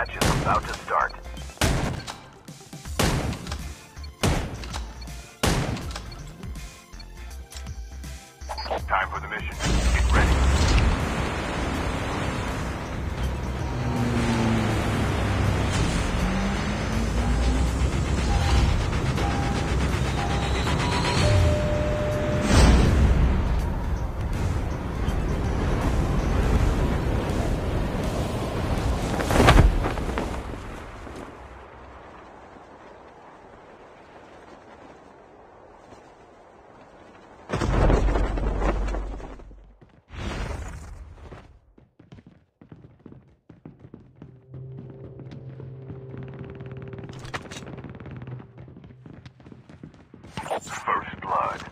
match is about to First blood.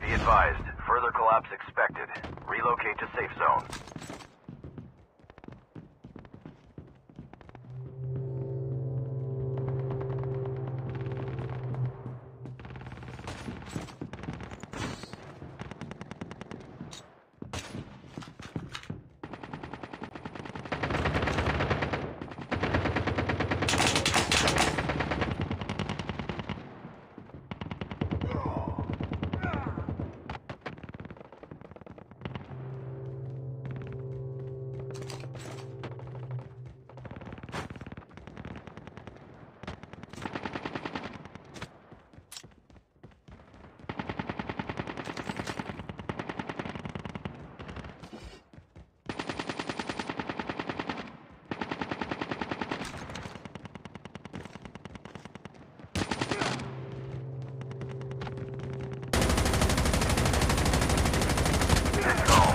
Be advised, further collapse expected. Relocate to safe zone. Good call.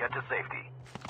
Get to safety.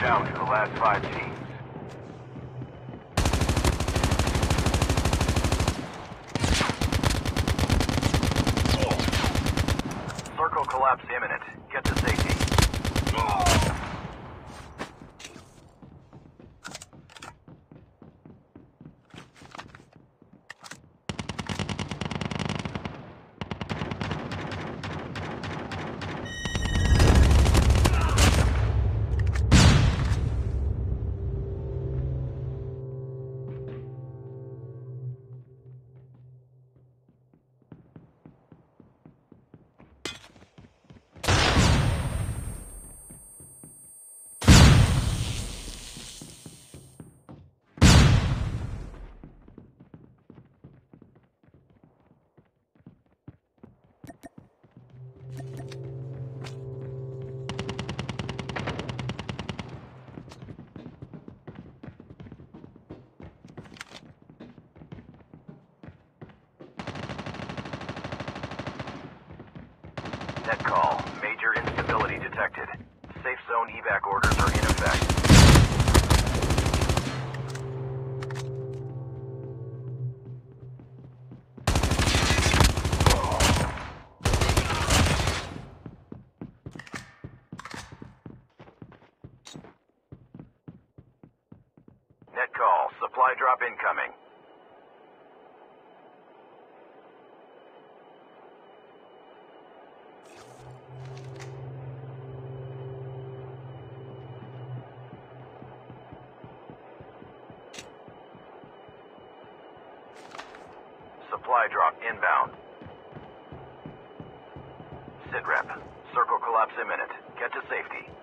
Down to the last five teams. Circle collapse imminent. Detected. Safe zone evac orders are in effect. Net call. Supply drop incoming. Supply drop inbound. Sit rep. Circle collapse imminent. Get to safety.